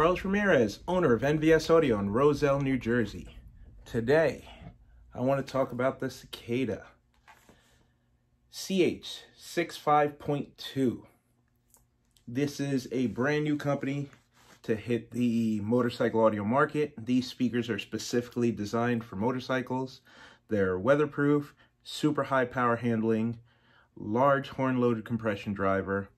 Carlos Ramirez, owner of NVS Audio in Roselle, New Jersey. Today, I want to talk about the Cicada CH65.2. This is a brand new company to hit the motorcycle audio market. These speakers are specifically designed for motorcycles. They're weatherproof, super high power handling, large horn loaded compression driver.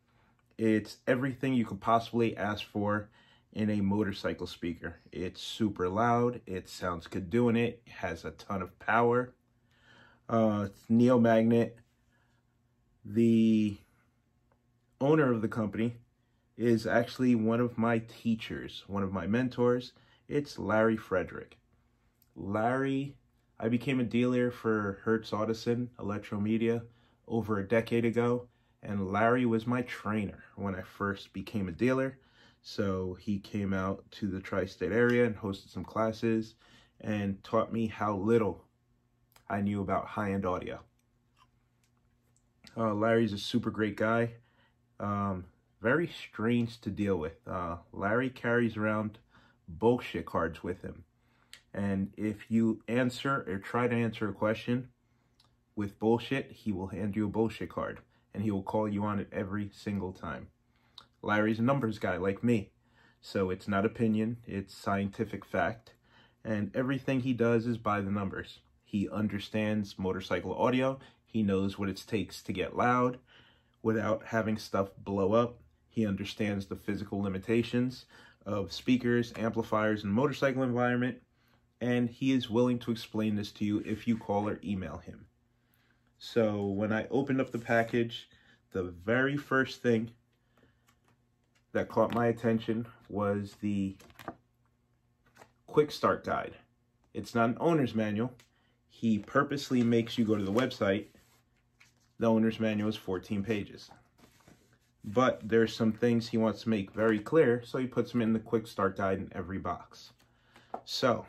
It's everything you could possibly ask for in a motorcycle speaker. It's super loud. It sounds good doing it. it has a ton of power. Uh, it's Neo Magnet. The owner of the company is actually one of my teachers, one of my mentors. It's Larry Frederick. Larry, I became a dealer for Hertz Audison Electromedia over a decade ago, and Larry was my trainer when I first became a dealer. So he came out to the tri-state area and hosted some classes and taught me how little I knew about high-end audio. Uh, Larry's a super great guy. Um, very strange to deal with. Uh, Larry carries around bullshit cards with him. And if you answer or try to answer a question with bullshit, he will hand you a bullshit card. And he will call you on it every single time. Larry's a numbers guy like me. So it's not opinion, it's scientific fact. And everything he does is by the numbers. He understands motorcycle audio. He knows what it takes to get loud without having stuff blow up. He understands the physical limitations of speakers, amplifiers, and motorcycle environment. And he is willing to explain this to you if you call or email him. So when I opened up the package, the very first thing that caught my attention was the quick start guide. It's not an owner's manual. He purposely makes you go to the website. The owner's manual is 14 pages. But there's some things he wants to make very clear, so he puts them in the quick start guide in every box. So,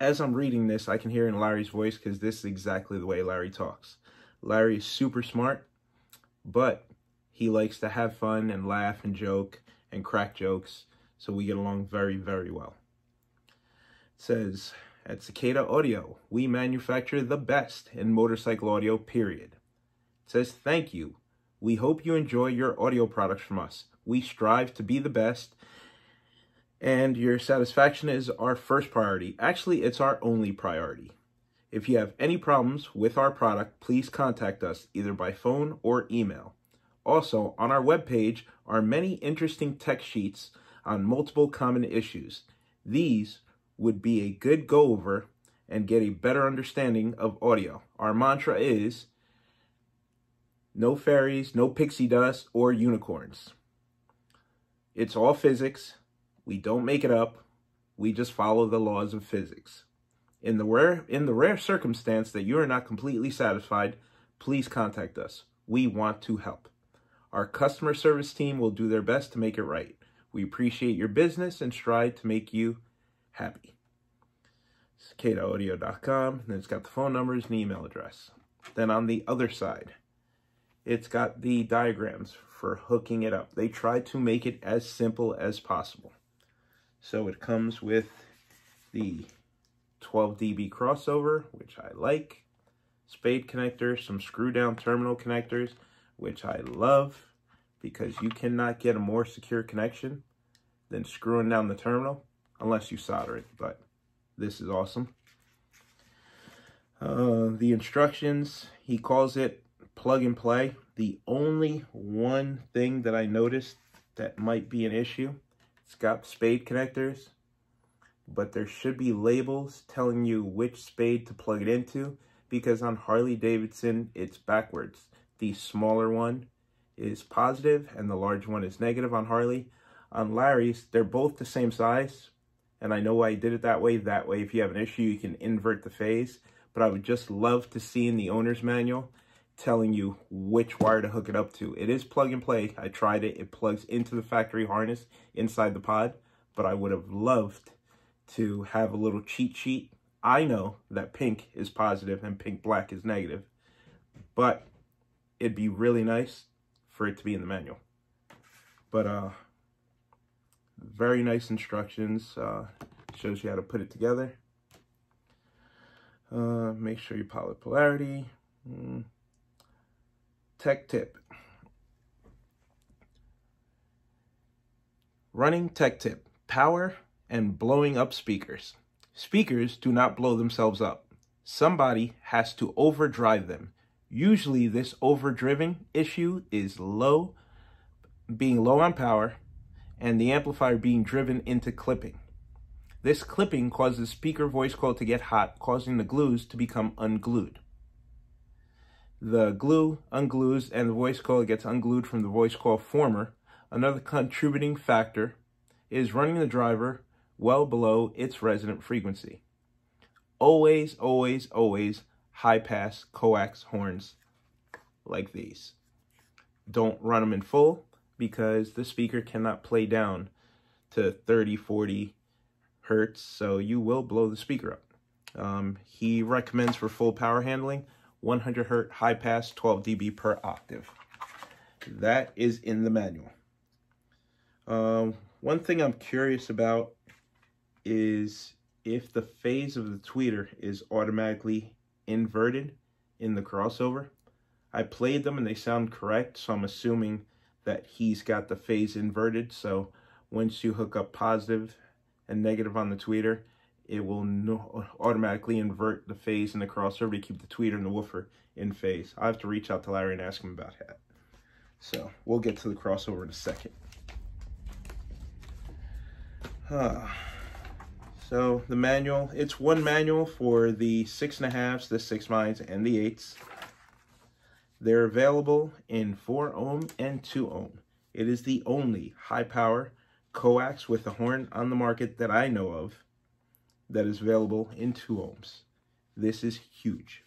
as I'm reading this, I can hear in Larry's voice because this is exactly the way Larry talks. Larry is super smart, but he likes to have fun and laugh and joke and crack jokes, so we get along very, very well. It says, at Cicada Audio, we manufacture the best in motorcycle audio, period. It says, thank you. We hope you enjoy your audio products from us. We strive to be the best, and your satisfaction is our first priority. Actually, it's our only priority. If you have any problems with our product, please contact us either by phone or email. Also, on our webpage are many interesting tech sheets on multiple common issues. These would be a good go over and get a better understanding of audio. Our mantra is no fairies, no pixie dust, or unicorns. It's all physics. We don't make it up. We just follow the laws of physics. In the rare in the rare circumstance that you are not completely satisfied, please contact us. We want to help. Our customer service team will do their best to make it right. We appreciate your business and strive to make you happy. CicadaAudio.com. Then it's got the phone numbers and email address. Then on the other side, it's got the diagrams for hooking it up. They try to make it as simple as possible. So it comes with the 12 dB crossover, which I like, spade connector, some screw down terminal connectors, which I love because you cannot get a more secure connection than screwing down the terminal unless you solder it, but this is awesome. Uh, the instructions, he calls it plug and play. The only one thing that I noticed that might be an issue, it's got spade connectors, but there should be labels telling you which spade to plug it into because on Harley Davidson, it's backwards. The smaller one is positive and the large one is negative on Harley. On Larry's, they're both the same size. And I know why I did it that way. That way, if you have an issue, you can invert the phase. But I would just love to see in the owner's manual telling you which wire to hook it up to. It is plug and play. I tried it. It plugs into the factory harness inside the pod. But I would have loved to have a little cheat sheet. I know that pink is positive and pink black is negative. But it'd be really nice for it to be in the manual. But uh, Very nice instructions. Uh, shows you how to put it together. Uh, make sure you pilot polarity. Mm. Tech tip. Running tech tip. Power and blowing up speakers. Speakers do not blow themselves up. Somebody has to overdrive them. Usually this overdriving issue is low, being low on power, and the amplifier being driven into clipping. This clipping causes speaker voice coil to get hot, causing the glues to become unglued. The glue unglues and the voice coil gets unglued from the voice coil former. Another contributing factor is running the driver well below its resonant frequency. Always, always, always high pass coax horns like these. Don't run them in full because the speaker cannot play down to 30, 40 hertz, so you will blow the speaker up. Um, he recommends for full power handling 100 hertz high pass 12 dB per octave. That is in the manual. Um, one thing I'm curious about is if the phase of the tweeter is automatically inverted in the crossover. I played them and they sound correct, so I'm assuming that he's got the phase inverted. So once you hook up positive and negative on the tweeter, it will no automatically invert the phase in the crossover to keep the tweeter and the woofer in phase. I have to reach out to Larry and ask him about that. So we'll get to the crossover in a second. Uh, so the manual, it's one manual for the six and a halves, the six nines, and the eights. They're available in 4 ohm and 2 ohm. It is the only high power coax with a horn on the market that I know of that is available in 2 ohms. This is huge.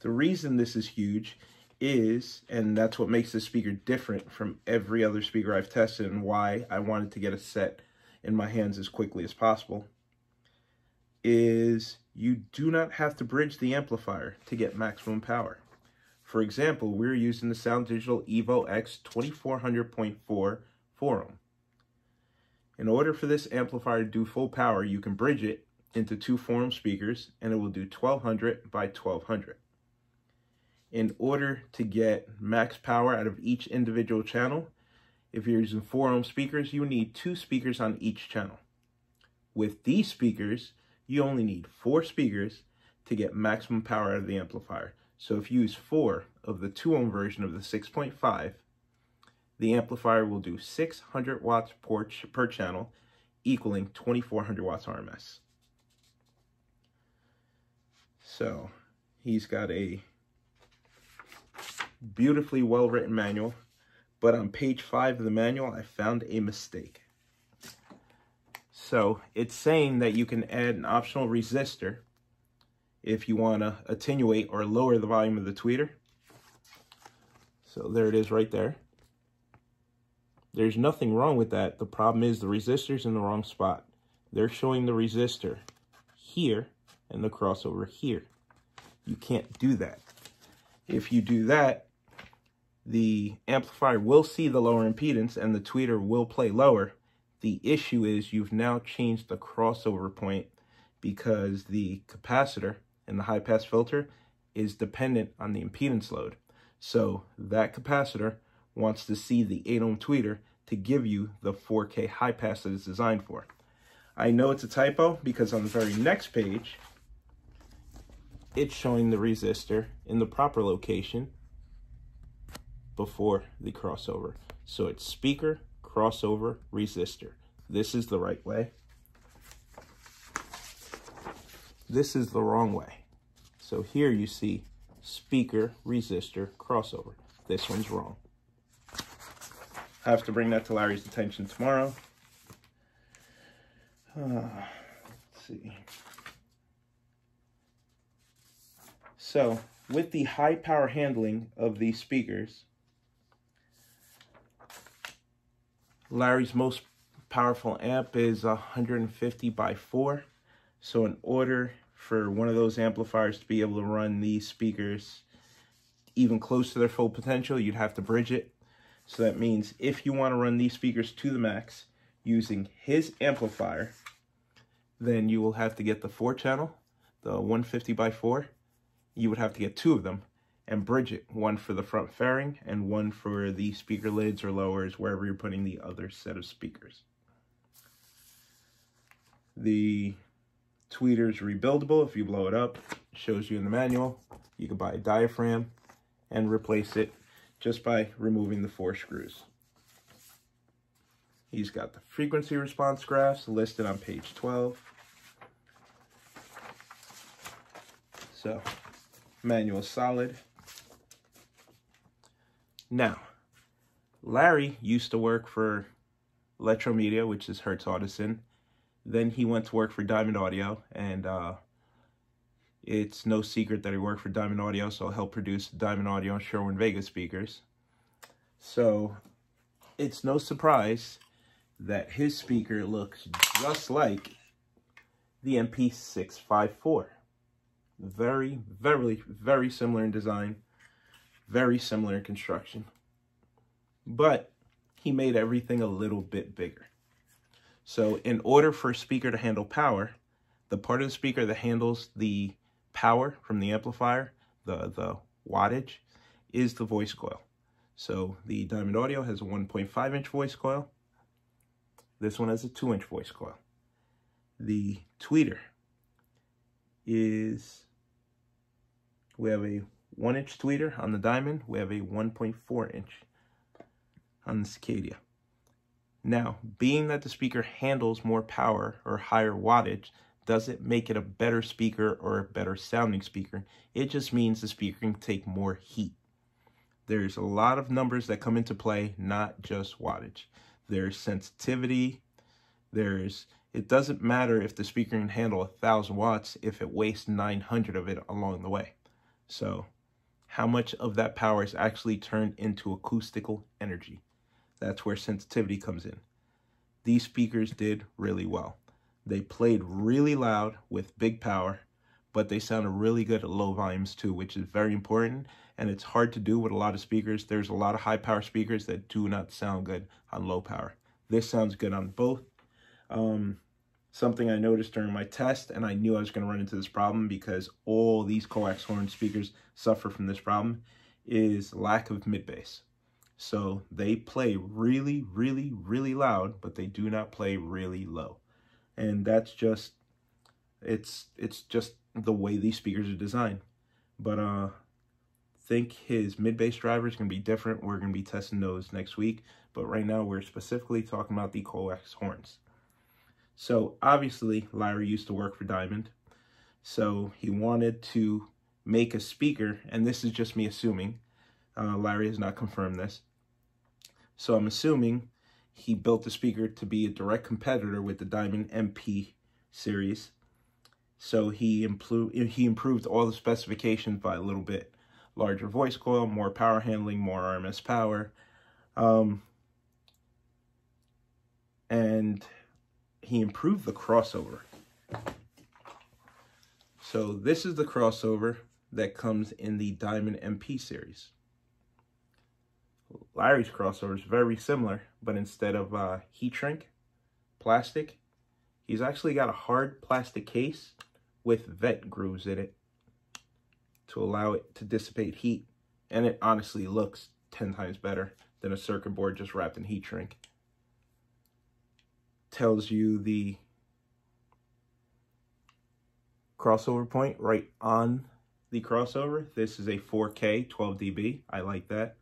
The reason this is huge is, and that's what makes this speaker different from every other speaker I've tested and why I wanted to get a set in my hands as quickly as possible, is you do not have to bridge the amplifier to get maximum power. For example, we're using the Sound Digital Evo X 2400.4 4 ohm. In order for this amplifier to do full power, you can bridge it into two four ohm speakers and it will do 1200 by 1200. In order to get max power out of each individual channel, if you're using 4 ohm speakers, you need two speakers on each channel. With these speakers, you only need four speakers to get maximum power out of the amplifier. So if you use four of the 2 ohm version of the 6.5, the amplifier will do 600 watts per, per channel, equaling 2400 watts RMS. So he's got a beautifully well-written manual but on page five of the manual, I found a mistake. So it's saying that you can add an optional resistor if you want to attenuate or lower the volume of the tweeter. So there it is right there. There's nothing wrong with that. The problem is the resistor's in the wrong spot. They're showing the resistor here and the crossover here. You can't do that. If you do that, the amplifier will see the lower impedance and the tweeter will play lower. The issue is you've now changed the crossover point because the capacitor in the high pass filter is dependent on the impedance load. So that capacitor wants to see the 8 ohm tweeter to give you the 4K high pass that it's designed for. I know it's a typo because on the very next page, it's showing the resistor in the proper location before the crossover. So it's speaker, crossover, resistor. This is the right way. This is the wrong way. So here you see speaker, resistor, crossover. This one's wrong. I have to bring that to Larry's attention tomorrow. Uh, let's see. So, with the high power handling of these speakers, Larry's most powerful amp is 150 by 4. So in order for one of those amplifiers to be able to run these speakers even close to their full potential, you'd have to bridge it. So that means if you want to run these speakers to the max, using his amplifier, then you will have to get the four channel, the 150 by four. You would have to get two of them and bridge it, one for the front fairing and one for the speaker lids or lowers, wherever you're putting the other set of speakers. The tweeter is rebuildable if you blow it up. It shows you in the manual. You can buy a diaphragm and replace it just by removing the four screws. He's got the frequency response graphs listed on page 12. So, manual solid. Now, Larry used to work for Electromedia, which is Hertz Audison. Then he went to work for Diamond Audio, and uh, it's no secret that he worked for Diamond Audio, so I helped produce Diamond Audio and Cerwin-Vega speakers. So it's no surprise that his speaker looks just like the MP654. Very, very, very similar in design, very similar in construction. But he made everything a little bit bigger. So in order for a speaker to handle power, the part of the speaker that handles the power from the amplifier, the, the wattage, is the voice coil. So the Diamond Audio has a 1.5 inch voice coil. This one has a 2 inch voice coil. The tweeter is, we have a 1 inch tweeter on the Diamond. We have a 1.4 inch on the Cicadia. Now, being that the speaker handles more power or higher wattage doesn't make it a better speaker or a better sounding speaker. It just means the speaker can take more heat. There's a lot of numbers that come into play, not just wattage. There's sensitivity. There's, it doesn't matter if the speaker can handle a thousand watts if it wastes 900 of it along the way. So how much of that power is actually turned into acoustical energy? That's where sensitivity comes in. These speakers did really well. They played really loud with big power, but they sounded really good at low volumes too, which is very important and it's hard to do with a lot of speakers. There's a lot of high power speakers that do not sound good on low power. This sounds good on both. Um, something I noticed during my test, and I knew I was going to run into this problem because all these coax horn speakers suffer from this problem, is lack of mid bass. So they play really, really, really loud, but they do not play really low. And that's just, it's, it's just the way these speakers are designed. But uh, think his mid-bass driver is going to be different. We're going to be testing those next week. But right now, we're specifically talking about the coax horns. So obviously, Larry used to work for Diamond. So he wanted to make a speaker, and this is just me assuming. Uh, Larry has not confirmed this. So I'm assuming he built the speaker to be a direct competitor with the Diamond MP series. So he improved he improved all the specifications by a little bit larger voice coil, more power handling, more RMS power. Um, and he improved the crossover. So this is the crossover that comes in the Diamond MP series. Larry's crossover is very similar, but instead of uh, heat shrink plastic, he's actually got a hard plastic case with vet grooves in it to allow it to dissipate heat. And it honestly looks 10 times better than a circuit board just wrapped in heat shrink. Tells you the crossover point right on the crossover. This is a 4K 12 dB. I like that.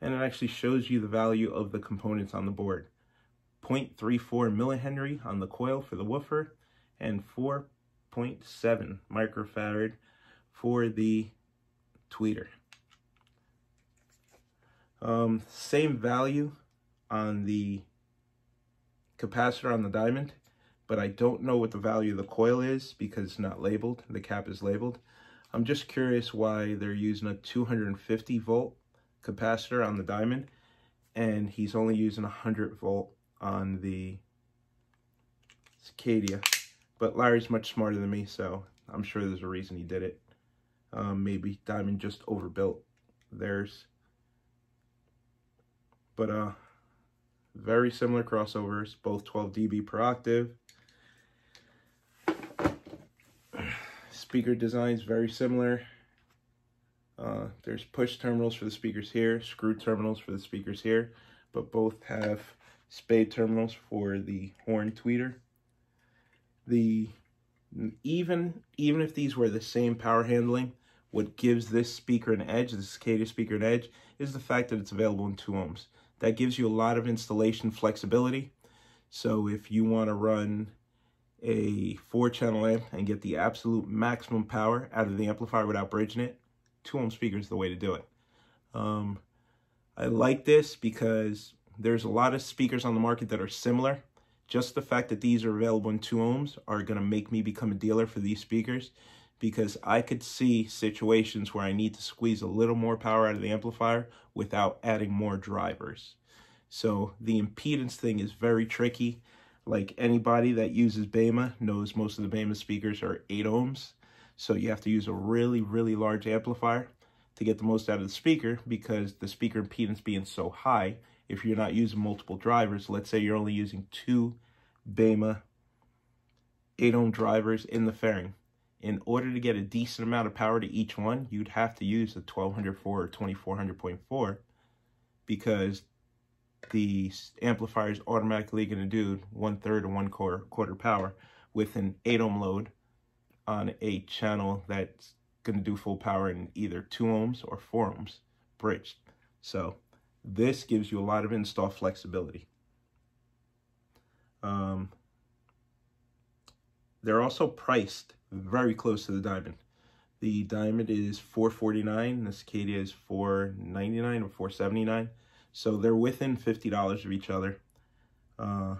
And it actually shows you the value of the components on the board. 0.34 millihenry on the coil for the woofer and 4.7 microfarad for the tweeter. Um, same value on the capacitor on the diamond, but I don't know what the value of the coil is because it's not labeled. The cap is labeled. I'm just curious why they're using a 250 volt capacitor on the diamond and he's only using 100 volt on the Cicadia. But Larry's much smarter than me, so I'm sure there's a reason he did it. Um, maybe Diamond just overbuilt theirs. But uh, very similar crossovers, both 12 dB per octave. Speaker designs very similar. Uh, there's push terminals for the speakers here, screw terminals for the speakers here, but both have spade terminals for the horn tweeter. The even even if these were the same power handling, what gives this speaker an edge, the Cicadia speaker an edge, is the fact that it's available in 2 ohms. That gives you a lot of installation flexibility. So if you want to run a 4-channel amp and get the absolute maximum power out of the amplifier without bridging it, 2 ohm speaker is the way to do it. Um, I like this because there's a lot of speakers on the market that are similar. Just the fact that these are available in 2 ohms are going to make me become a dealer for these speakers because I could see situations where I need to squeeze a little more power out of the amplifier without adding more drivers. So the impedance thing is very tricky. Like anybody that uses Bema knows most of the Bema speakers are 8 ohms. So you have to use a really, really large amplifier to get the most out of the speaker because the speaker impedance being so high, if you're not using multiple drivers, let's say you're only using two Bema 8 ohm drivers in the fairing. In order to get a decent amount of power to each one, you'd have to use a 1204 or 2400.4 because the amplifier is automatically going to do one third or one quarter, quarter power with an 8 ohm load on a channel that's going to do full power in either 2 ohms or 4 ohms bridged. So this gives you a lot of install flexibility. Um, they're also priced very close to the Diamond. The Diamond is 449 the Cicadia is 499 or 479 So they're within $50 of each other. Uh,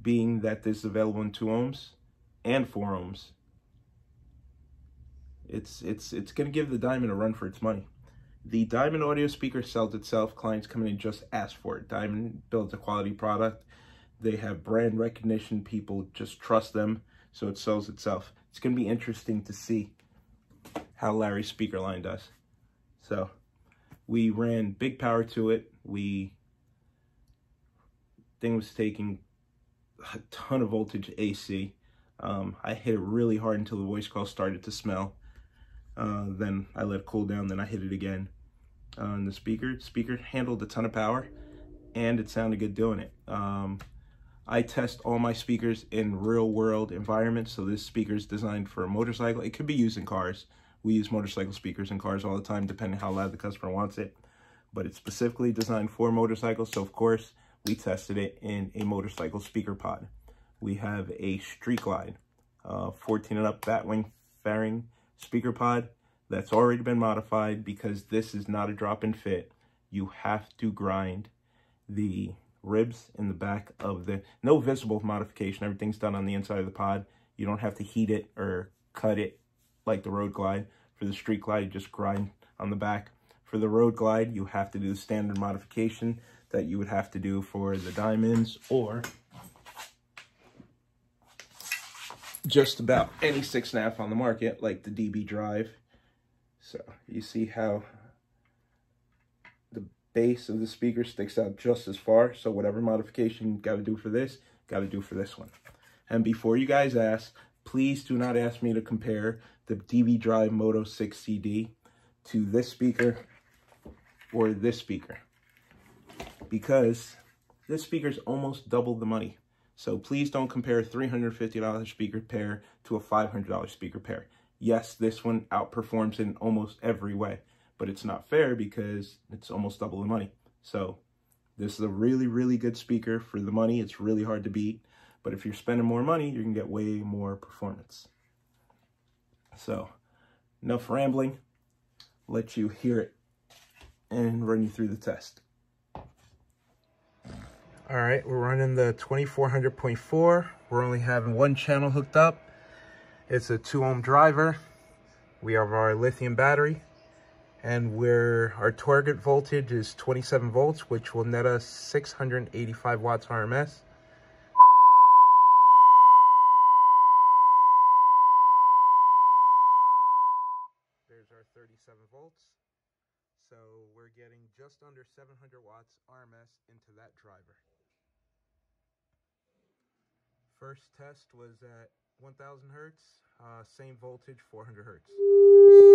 being that this is available in 2 ohms and 4 ohms, it's it's it's going to give the Diamond a run for its money. The Diamond audio speaker sells itself. Clients come in and just ask for it. Diamond builds a quality product. They have brand recognition. People just trust them, so it sells itself. It's going to be interesting to see how Larry's speaker line does. So we ran big power to it. We thing was taking a ton of voltage AC. Um, I hit it really hard until the voice coil started to smell. Uh, then I let it cool down, then I hit it again. Uh, and the speaker, speaker handled a ton of power and it sounded good doing it. Um, I test all my speakers in real world environments. So this speaker is designed for a motorcycle. It could be used in cars. We use motorcycle speakers in cars all the time, depending how loud the customer wants it. But it's specifically designed for motorcycles. So of course, we tested it in a motorcycle speaker pod. We have a Street Glide, uh, 14 and up batwing fairing speaker pod that's already been modified because this is not a drop-in fit. You have to grind the ribs in the back of the, no visible modification. Everything's done on the inside of the pod. You don't have to heat it or cut it like the Road Glide. For the Street Glide, you just grind on the back. For the Road Glide, you have to do the standard modification that you would have to do for the Diamonds or just about any six and a half on the market, like the DB Drive. So you see how base of the speaker sticks out just as far. So whatever modification you got to do for this, got to do for this one. And before you guys ask, please do not ask me to compare the DB Drive Moto 6 CD to this speaker or this speaker because this speaker is almost double the money. So please don't compare a $350 speaker pair to a $500 speaker pair. Yes, this one outperforms in almost every way, but it's not fair because it's almost double the money. So this is a really, really good speaker for the money. It's really hard to beat. But if you're spending more money, you can get way more performance. So enough rambling. Let you hear it and run you through the test. All right, we're running the 2400.4. We're only having one channel hooked up. It's a two ohm driver. We have our lithium battery and we're, our target voltage is 27 volts, which will net us 685 watts RMS. There's our 37 volts. So we're getting just under 700 watts RMS into that driver. First test was at 1000 hertz, uh, same voltage, 400 hertz.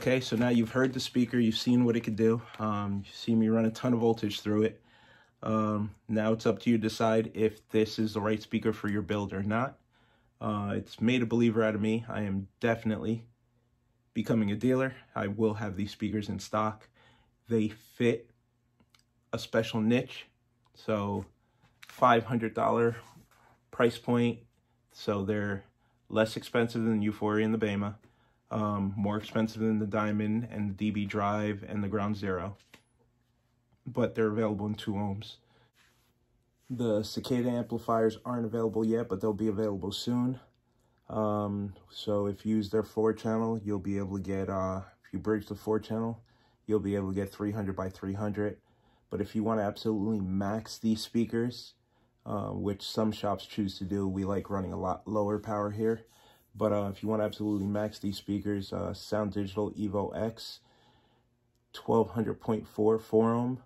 Okay, so now you've heard the speaker, you've seen what it could do. Um, you see me run a ton of voltage through it. Um, now it's up to you to decide if this is the right speaker for your build or not. Uh, it's made a believer out of me. I am definitely becoming a dealer. I will have these speakers in stock. They fit a special niche. So $500 price point. So they're less expensive than Euphoria and the Bema um, more expensive than the Diamond and the DB Drive and the Ground Zero, but they're available in 2 ohms. The Cicada amplifiers aren't available yet, but they'll be available soon. Um, so if you use their 4-channel, you'll be able to get, uh, if you bridge the 4-channel, you'll be able to get 300 by 300. But if you want to absolutely max these speakers, uh, which some shops choose to do, we like running a lot lower power here. But uh, if you want to absolutely max these speakers, uh, Sound Digital Evo X 1200.4 4 ohm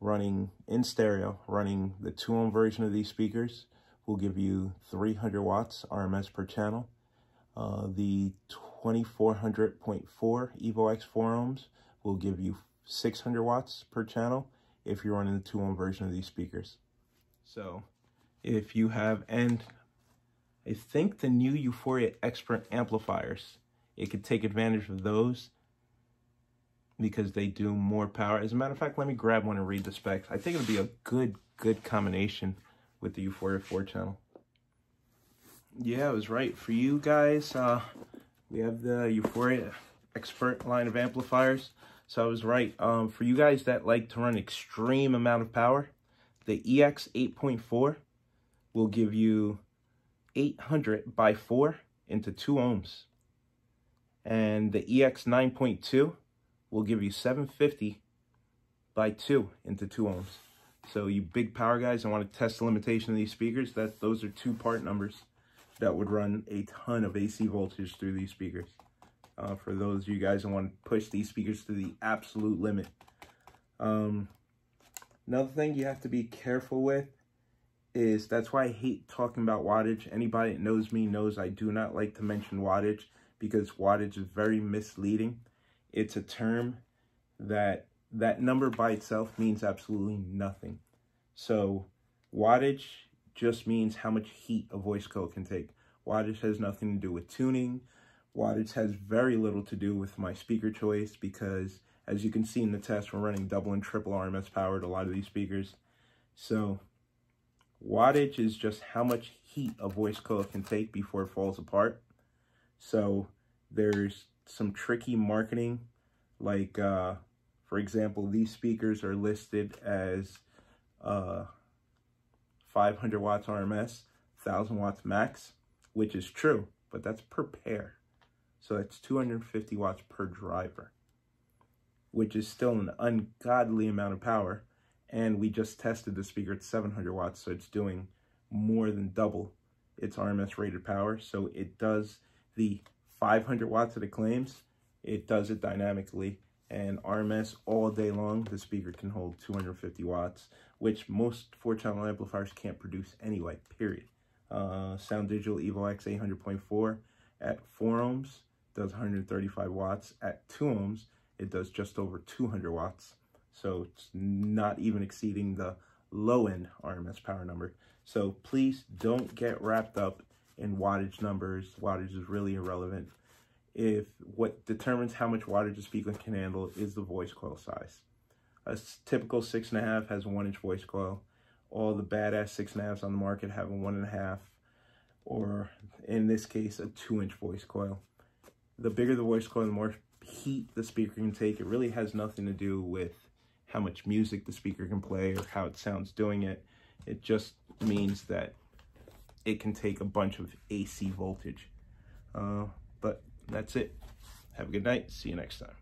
running in stereo, running the 2 ohm version of these speakers will give you 300 watts RMS per channel. Uh, the 2400.4 Evo X 4 ohms will give you 600 watts per channel if you're running the 2 ohm version of these speakers. So if you have, and I think the new Euphoria Expert amplifiers, it could take advantage of those because they do more power. As a matter of fact, let me grab one and read the specs. I think it would be a good, good combination with the Euphoria 4 channel. Yeah, I was right. For you guys, uh, we have the Euphoria Expert line of amplifiers. So I was right. Um, for you guys that like to run extreme amount of power, the EX 8.4 will give you 800 by 4 into 2 ohms. And the EX 9.2 will give you 750 by 2 into 2 ohms. So you big power guys I want to test the limitation of these speakers, that those are two part numbers that would run a ton of AC voltage through these speakers. Uh, for those of you guys that want to push these speakers to the absolute limit. Um, another thing you have to be careful with is that's why I hate talking about wattage. Anybody that knows me knows I do not like to mention wattage because wattage is very misleading. It's a term that that number by itself means absolutely nothing. So wattage just means how much heat a voice coil can take. Wattage has nothing to do with tuning. Wattage has very little to do with my speaker choice because as you can see in the test, we're running double and triple RMS powered a lot of these speakers. So Wattage is just how much heat a voice coil can take before it falls apart. So there's some tricky marketing like uh, For example, these speakers are listed as uh, 500 watts RMS, 1000 watts max, which is true, but that's per pair. So that's 250 watts per driver, which is still an ungodly amount of power. And we just tested the speaker at 700 watts, so it's doing more than double its RMS rated power. So it does the 500 watts that it claims, it does it dynamically. And RMS all day long, the speaker can hold 250 watts, which most four-channel amplifiers can't produce anyway, period. Uh, Sound Digital Evo X 800.4 at 4 ohms does 135 watts. At 2 ohms, it does just over 200 watts. So it's not even exceeding the low-end RMS power number. So please don't get wrapped up in wattage numbers. Wattage is really irrelevant. If what determines how much wattage a speaker can handle is the voice coil size. A typical six and a half has a one inch voice coil. All the badass six and a halves on the market have a one and a half, or in this case, a two inch voice coil. The bigger the voice coil, the more heat the speaker can take. It really has nothing to do with how much music the speaker can play or how it sounds doing it. It just means that it can take a bunch of AC voltage. Uh, but that's it. Have a good night. See you next time.